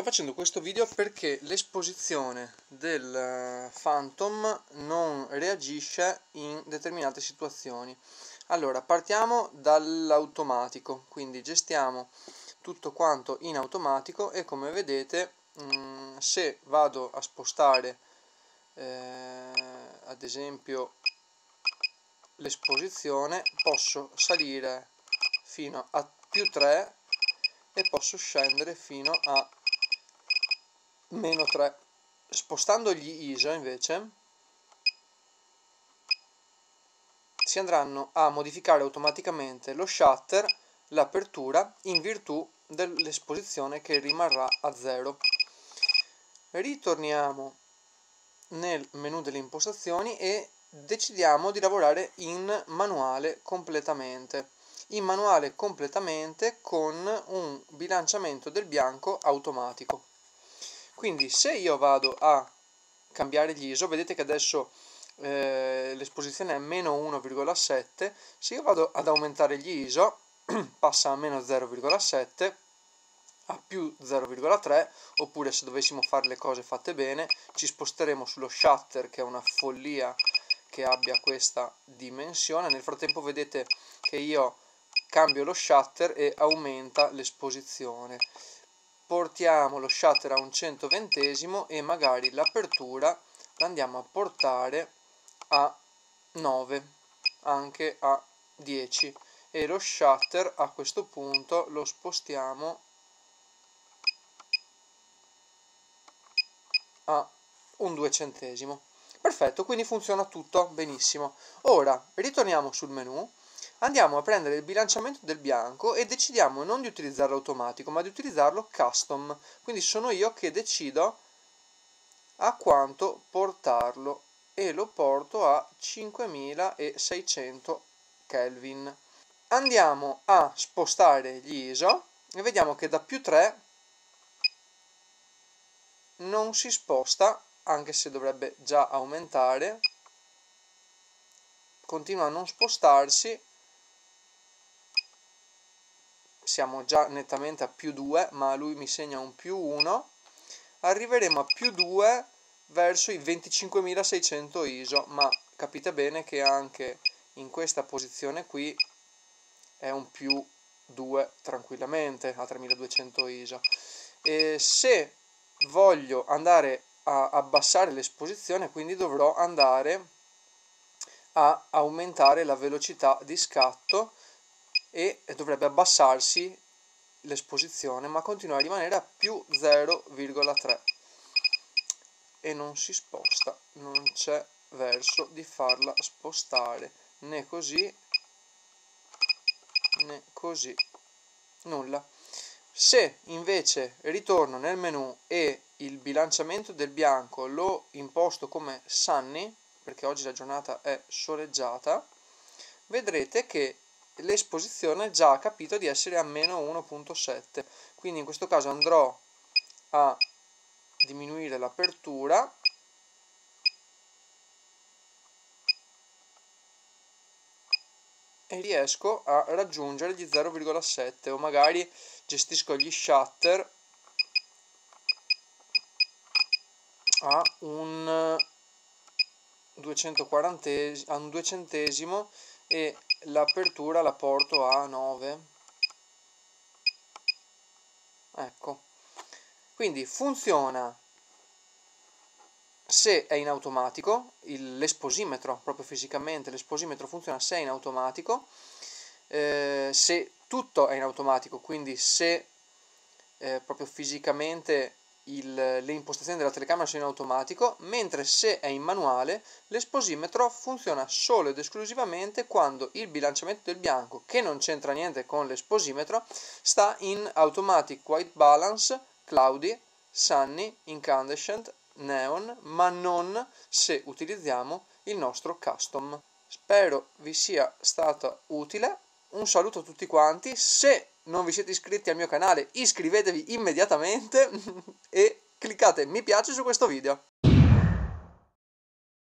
sto facendo questo video perché l'esposizione del eh, Phantom non reagisce in determinate situazioni. Allora, partiamo dall'automatico, quindi gestiamo tutto quanto in automatico e come vedete mm, se vado a spostare eh, ad esempio l'esposizione posso salire fino a più 3 e posso scendere fino a meno 3 spostando gli ISO invece si andranno a modificare automaticamente lo shutter l'apertura in virtù dell'esposizione che rimarrà a 0 ritorniamo nel menu delle impostazioni e decidiamo di lavorare in manuale completamente. In manuale completamente con un bilanciamento del bianco automatico quindi se io vado a cambiare gli ISO, vedete che adesso eh, l'esposizione è meno 1,7, se io vado ad aumentare gli ISO passa a meno 0,7 a più 0,3 oppure se dovessimo fare le cose fatte bene ci sposteremo sullo shutter che è una follia che abbia questa dimensione. Nel frattempo vedete che io cambio lo shutter e aumenta l'esposizione portiamo lo shutter a un 120 e magari l'apertura la andiamo a portare a 9 anche a 10 e lo shutter a questo punto lo spostiamo a un 2 centesimo perfetto quindi funziona tutto benissimo. Ora ritorniamo sul menu andiamo a prendere il bilanciamento del bianco e decidiamo non di utilizzarlo automatico ma di utilizzarlo custom. Quindi sono io che decido a quanto portarlo e lo porto a 5600 Kelvin. Andiamo a spostare gli ISO e vediamo che da più 3 non si sposta anche se dovrebbe già aumentare. Continua a non spostarsi siamo già nettamente a più 2 ma lui mi segna un più 1 arriveremo a più 2 verso i 25.600 ISO ma capite bene che anche in questa posizione qui è un più 2 tranquillamente a 3200 ISO. E se voglio andare a abbassare l'esposizione quindi dovrò andare a aumentare la velocità di scatto e dovrebbe abbassarsi l'esposizione ma continua a rimanere a più 0,3 e non si sposta non c'è verso di farla spostare né così né così nulla. Se invece ritorno nel menu e il bilanciamento del bianco lo imposto come sunny perché oggi la giornata è soleggiata vedrete che l'esposizione già ha capito di essere a meno 1.7 quindi in questo caso andrò a diminuire l'apertura. E riesco a raggiungere gli 0,7 o magari gestisco gli shutter a un 240 a un 2 centesimo e l'apertura la porto a 9 ecco. Quindi funziona se è in automatico l'esposimetro proprio fisicamente l'esposimetro funziona se è in automatico eh, se tutto è in automatico quindi se eh, proprio fisicamente il, le impostazioni della telecamera sono in automatico, mentre se è in manuale l'esposimetro funziona solo ed esclusivamente quando il bilanciamento del bianco, che non c'entra niente con l'esposimetro, sta in Automatic White Balance, Cloudy, Sunny, Incandescent, Neon, ma non se utilizziamo il nostro custom. Spero vi sia stato utile, un saluto a tutti quanti, se non vi siete iscritti al mio canale iscrivetevi immediatamente e cliccate mi piace su questo video.